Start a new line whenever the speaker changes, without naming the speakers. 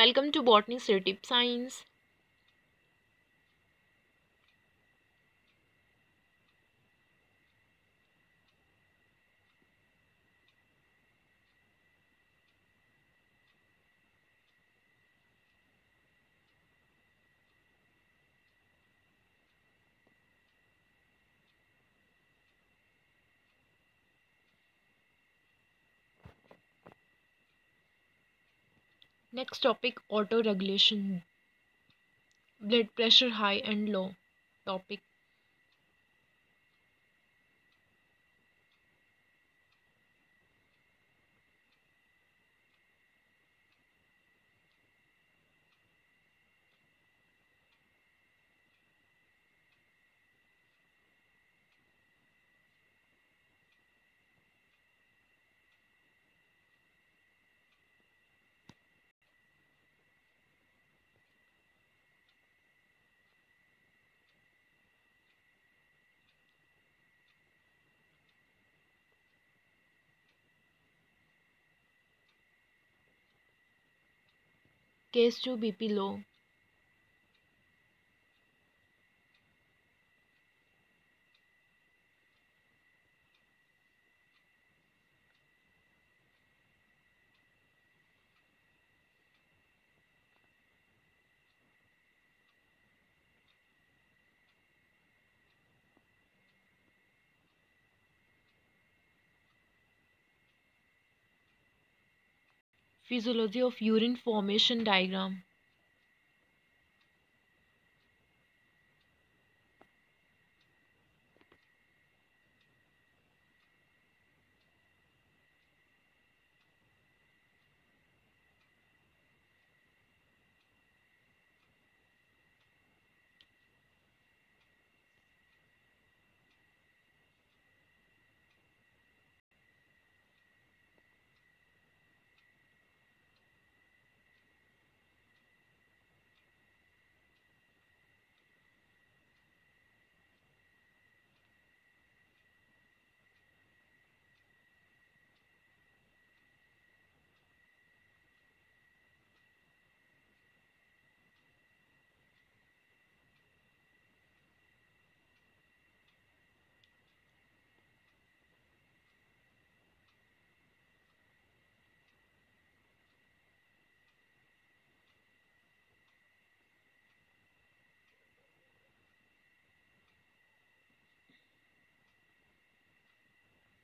Welcome to Botany City Science. Next topic auto regulation. Blood pressure high and low. Topic Case 2 BP low. Physiology of urine formation diagram.